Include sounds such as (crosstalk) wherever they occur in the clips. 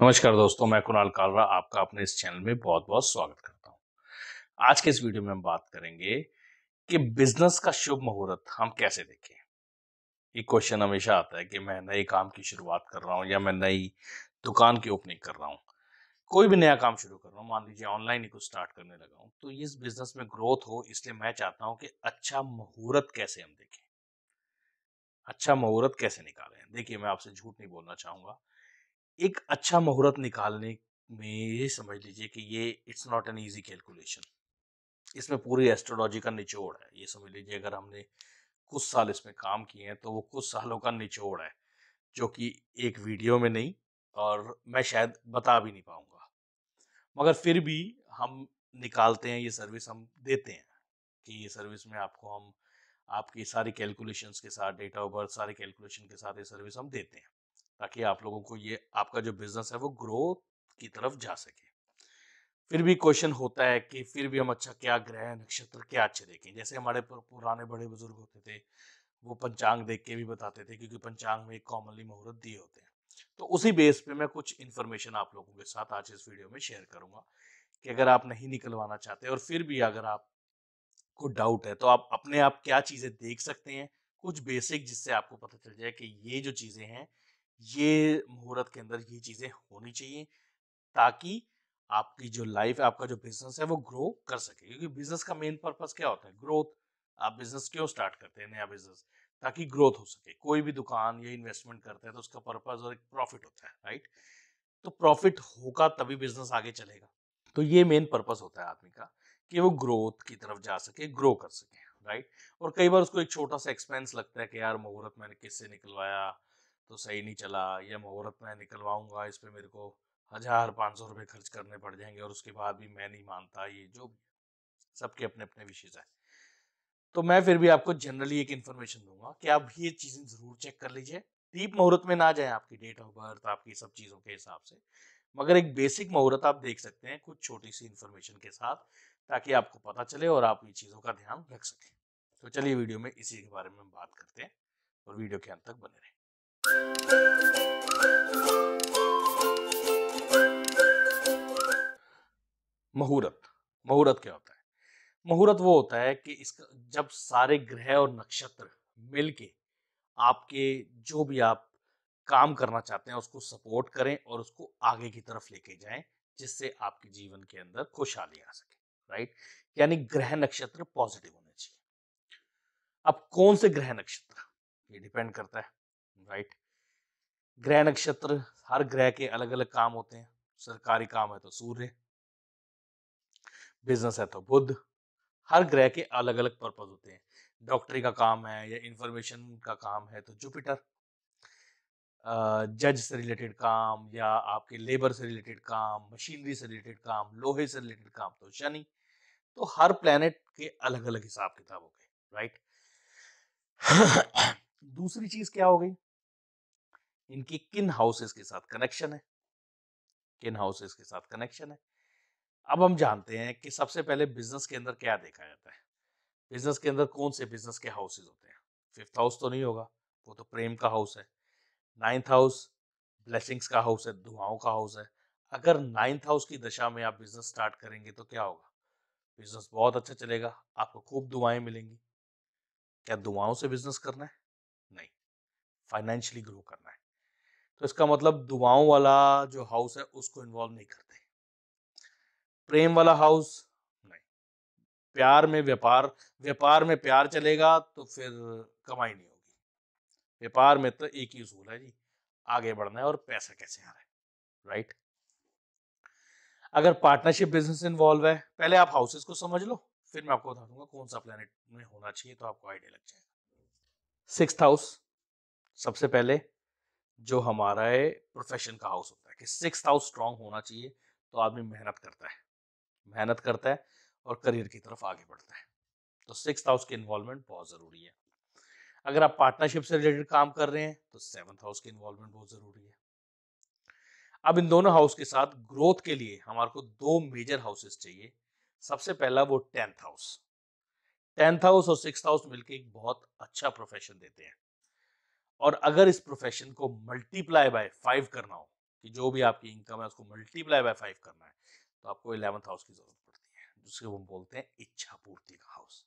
नमस्कार दोस्तों, मैं कुणाल कालरा आपका अपने इस चैनल में बहुत बहुत स्वागत करता हूँ। आज के इस वीडियो में हम बात करेंगे कि बिज़नेस का शुभ मुहूर्त हम कैसे देखें? ये क्वेश्चन हमेशा आता है कि मैं नए काम की शुरुआत कर रहा हूँ या मैं नई दुकान की ओपनिंग कर रहा हूँ। कोई भी नया काम शुरू कर रहा हूँ, मान लीजिए ऑनलाइन ही कुछ स्टार्ट करने लगा हूँ तो इस बिज़नेस में ग्रोथ हो, इसलिए मैं चाहता हूँ कि अच्छा मुहूर्त कैसे हम देखें? अच्छा मुहूर्त कैसे निकालें? देखिए, मैं आपसे झूठ नहीं बोलना चाहूँगा एक अच्छा मुहूर्त निकालने में ये समझ लीजिए कि ये it's not an easy calculation. इसमें पूरी एस्ट्रोलॉजी का निचोड़ है। ये समझ लीजिए अगर हमने कुछ साल इसमें काम किए हैं तो वो कुछ सालों का निचोड़ है, जो कि एक वीडियो में नहीं और मैं शायद बता भी नहीं पाऊँगा। मगर फिर भी हम निकालते हैं, ये सर्विस हम देते हैं कि ये सर्विस में आपको हम, आपकी सारी कैलकुलेशंस के साथ, डेटा ऑफ़ बर्थ, सारी कैलकुलेशन के साथ ये सर्विस हम देते हैं। ताकि आप लोगों को ये आपका जो बिज़नेस है वो ग्रोथ की तरफ़ जा सके। फिर भी क्वेश्चन होता है कि फिर भी हम अच्छा क्या ग्रह, नक्षत्र क्या अच्छे देखें? जैसे हमारे पुराने बड़े बुज़ुर्ग होते थे, वो पंचांग देख के भी बताते थे क्योंकि पंचांग में कॉमनली मुहूर्त दिए होते हैं। तो उसी बेस पे मैं कुछ इन्फॉर्मेशन आप लोगों के साथ आज इस वीडियो में शेयर करूँगा कि अगर आप नहीं निकलवाना चाहते और फिर भी अगर आप, को डाउट है तो आप अपने आप क्या चीज़ें देख सकते हैं, कुछ बेसिक जिससे आपको पता चल जाए कि ये जो चीज़ें हैं ये मुहूर्त के अंदर ये चीज़ें होनी चाहिए, ताकि आपकी जो लाइफ, आपका जो बिज़नेस है वो ग्रो कर सके। क्योंकि बिज़नेस का मेन पर्पस क्या होता है? ग्रोथ। आप बिज़नेस क्यों स्टार्ट करते हैं? नया बिज़नेस। ताकि ग्रोथ हो सके। कोई भी दुकान या इन्वेस्टमेंट करते हैं तो उसका पर्पज और एक प्रॉफिट होता है, राइट? तो प्रॉफिट होगा तभी बिज़नेस आगे चलेगा। तो ये मेन पर्पस होता है आदमी का, कि वो ग्रोथ की तरफ़ जा सके, ग्रो कर सके, राइट? और कई बार उसको एक छोटा सा एक्सपेंस लगता है कि यार, मुहूर्त मैंने किससे निकलवाया? तो सही नहीं चला, या मुहूर्त मैं निकलवाऊँगा, इस पर मेरे को हज़ार पाँच सौ रुपये खर्च करने पड़ जाएँगे और उसके बाद भी मैं नहीं मानता, ये जो सबके अपने अपने विशेष हैं। तो मैं फिर भी आपको जनरली एक इन्फॉर्मेशन दूँगा कि आप ये चीज़ें ज़रूर चेक कर लीजिए। दीप मुहूर्त में ना जाए आपकी डेट ऑफ़ बर्थ, आपकी सब चीज़ों के हिसाब से, मगर एक बेसिक मुहूर्त आप देख सकते हैं कुछ छोटी सी इन्फॉर्मेशन के साथ, ताकि आपको पता चले और आप इन चीज़ों का ध्यान रख सकें। तो चलिए वीडियो में इसी के बारे में बात करते हैं और वीडियो के अंत तक बने रहें। मुहूर्त मुहूर्त क्या होता है? मुहूर्त वो होता है कि इसका, जब सारे ग्रह और नक्षत्र मिलके आपके जो भी आप काम करना चाहते हैं, उसको सपोर्ट करें और उसको आगे की तरफ़ लेके जाएँ, जिससे आपके जीवन के अंदर खुशहाली आ सके राइट यानी ग्रह नक्षत्र पॉजिटिव होने चाहिए। अब कौन से ग्रह नक्षत्र? ये डिपेंड करता है। राइट? ग्रह नक्षत्र, हर ग्रह के अलग अलग काम होते हैं। सरकारी काम है तो सूर्य, बिज़नेस है तो बुद्ध हर ग्रह के अलग अलग पर्पज होते हैं। डॉक्टरी का काम है या इंफॉर्मेशन का काम है तो जुपिटर जज से रिलेटेड काम या आपके लेबर से रिलेटेड काम, मशीनरी से रिलेटेड काम, लोहे से रिलेटेड काम तो शनि तो हर प्लेनेट के अलग अलग हिसाब किताब हो गए, राइट? (clears throat) दूसरी चीज़ क्या हो गई? इनकी किन हाउसेस के साथ कनेक्शन है? किन हाउसेस के साथ कनेक्शन है? अब हम जानते हैं कि सबसे पहले बिज़नेस के अंदर क्या देखा जाता है? बिज़नेस के अंदर कौन से बिज़नेस के हाउसेस होते हैं? फिफ्थ हाउस तो नहीं होगा, वो तो प्रेम का हाउस है। नाइन्थ हाउस ब्लेसिंग्स का हाउस है, दुआओं का हाउस है। अगर नाइन्थ हाउस की दशा में आप बिज़नेस स्टार्ट करेंगे तो क्या होगा? बिज़नेस बहुत अच्छा चलेगा, आपको खूब दुआएँ मिलेंगी। क्या दुआओं से बिज़नेस करना है? नहीं। फाइनेंशियली ग्रो करना है। तो इसका मतलब दुआओं वाला जो हाउस है, उसको इन्वॉल्व नहीं करते प्रेम वाला हाउस नहीं। प्यार में व्यापार व्यापार में प्यार चलेगा तो फिर कमाई नहीं होगी। व्यापार में तो एक ही उसूल है जी, आगे बढ़ना है और पैसा कैसे आ रहा है राइट अगर पार्टनरशिप बिज़नेस इन्वॉल्व है, पहले आप हाउसेस को समझ लो, फिर मैं आपको बता दूँगा कौन सा प्लेनेट में होना चाहिए तो आपको आइडिया लग जाएगा। सिक्स हाउस सबसे पहले जो हमारा है प्रोफेशन का हाउस होता है कि सिक्स हाउस स्ट्रांग होना चाहिए तो आदमी मेहनत करता है। मेहनत करता है और करियर की तरफ़ आगे बढ़ता है। तो सिक्स हाउस की इन्वॉल्वमेंट बहुत ज़रूरी है। अगर आप पार्टनरशिप से रिलेटेड काम कर रहे हैं तो सेवन्थ हाउस की इन्वॉल्वमेंट बहुत ज़रूरी है। अब इन दोनों हाउस के साथ ग्रोथ के लिए हमारे को दो मेजर हाउसेस चाहिए। सबसे पहला वो टेंथ हाउस टेंथ हाउस और सिक्स हाउस मिलकर एक बहुत अच्छा प्रोफेशन देते हैं। और अगर इस प्रोफेशन को मल्टीप्लाई बाय फाइव करना हो, कि जो भी आपकी इनकम है, उसको मल्टीप्लाई बाय फाइव करना है तो आपको इलेवंथ हाउस की ज़रूरत पड़ती है। जिसको हम बोलते हैं इच्छा पूर्ति का हाउस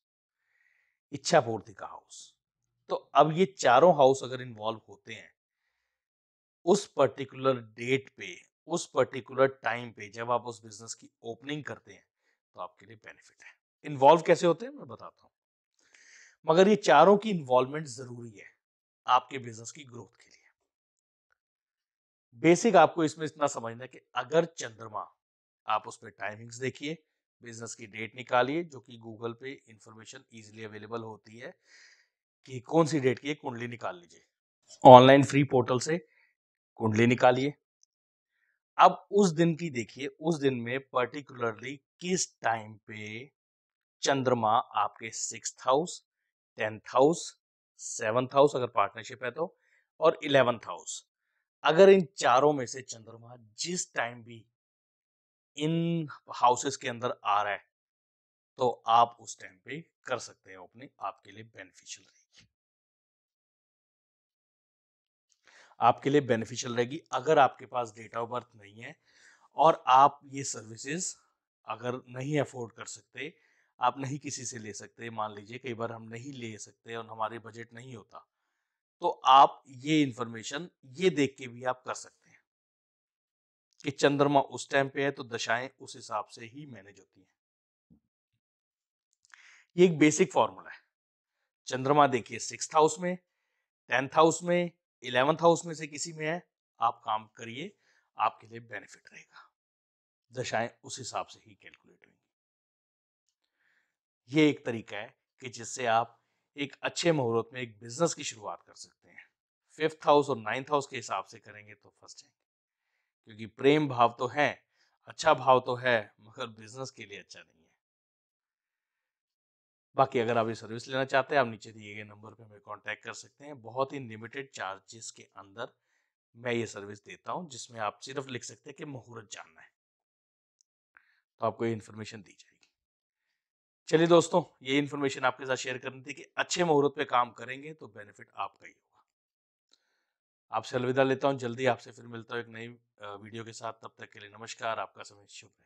इच्छा पूर्ति का हाउस तो अब ये चारों हाउस अगर इन्वॉल्व होते हैं, उस पर्टिकुलर डेट पे, उस पर्टिकुलर टाइम पे जब आप उस बिज़नेस की ओपनिंग करते हैं तो आपके लिए बेनिफिट है। इन्वॉल्व कैसे होते हैं? मैं बताता हूँ। मगर ये चारों की इन्वॉल्वमेंट ज़रूरी है। आपके बिज़नेस की ग्रोथ के लिए। बेसिक आपको इसमें इतना समझना है कि अगर चंद्रमा, आप उस पर टाइमिंग्स देखिए, बिज़नेस की डेट निकालिए, जो कि गूगल पे इंफॉर्मेशन इजीली अवेलेबल होती है, कि कौन सी डेट की कुंडली निकाल लीजिए। ऑनलाइन फ्री पोर्टल से कुंडली निकालिए। अब उस दिन की देखिए, उस दिन में पर्टिकुलरली किस टाइम पे चंद्रमा आपके six house, tenth house seventh house अगर पार्टनरशिप है तो और इलेवेंथ हाउस। अगर इन चारों में से चंद्रमा जिस टाइम भी इन हाउसेस के अंदर आ रहा है तो आप उस टाइम पे कर सकते हैं ओपनिंग आपके लिए बेनिफिशियल रहेगी। आपके लिए बेनिफिशियल रहेगी अगर आपके पास डेट ऑफ़ बर्थ नहीं है और आप ये सर्विसेज़ अगर नहीं अफोर्ड कर सकते आप नहीं किसी से ले सकते। मान लीजिए कई बार हम नहीं ले सकते और हमारे बजट नहीं होता। तो आप ये इंफॉर्मेशन ये देख के भी आप कर सकते हैं। कि चंद्रमा उस टाइम पे है तो दशाएँ उस हिसाब से ही मैनेज होती हैं। ये एक बेसिक फॉर्मूला है। चंद्रमा देखिए सिक्स हाउस में, टेंथ हाउस में, इलेवंथ हाउस में से किसी में है, आप काम करिए, आपके लिए बेनिफिट रहेगा। दशाएँ उस हिसाब से ही कैलकुलेट होंगी। ये एक तरीका है कि जिससे आप एक अच्छे मुहूर्त में एक बिज़नेस की शुरुआत कर सकते हैं। फिफ्थ हाउस और नाइन्थ हाउस के हिसाब से करेंगे तो फंस जाएँगे। क्योंकि प्रेम भाव तो है अच्छा भाव तो है, मगर बिज़नेस के लिए अच्छा नहीं है। बाकी अगर आप ये सर्विस लेना चाहते हैं, आप नीचे दिए गए नंबर पे हमें कांटेक्ट कर सकते हैं। बहुत ही लिमिटेड चार्जेस के अंदर मैं ये सर्विस देता हूँ, जिसमें आप सिर्फ़ लिख सकते हैं कि मुहूर्त जानना है। तो आपको ये इन्फॉर्मेशन दी जाएगी। चलिए दोस्तों, ये इन्फॉर्मेशन आपके साथ शेयर करनी थी कि अच्छे मुहूर्त पे काम करेंगे तो बेनिफिट आपका ही होगा। आपसे अलविदा लेता हूँ, जल्दी आपसे फिर मिलता हूँ एक नई वीडियो के साथ, तब तक के लिए नमस्कार, आपका समय शुभ है